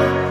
Bye.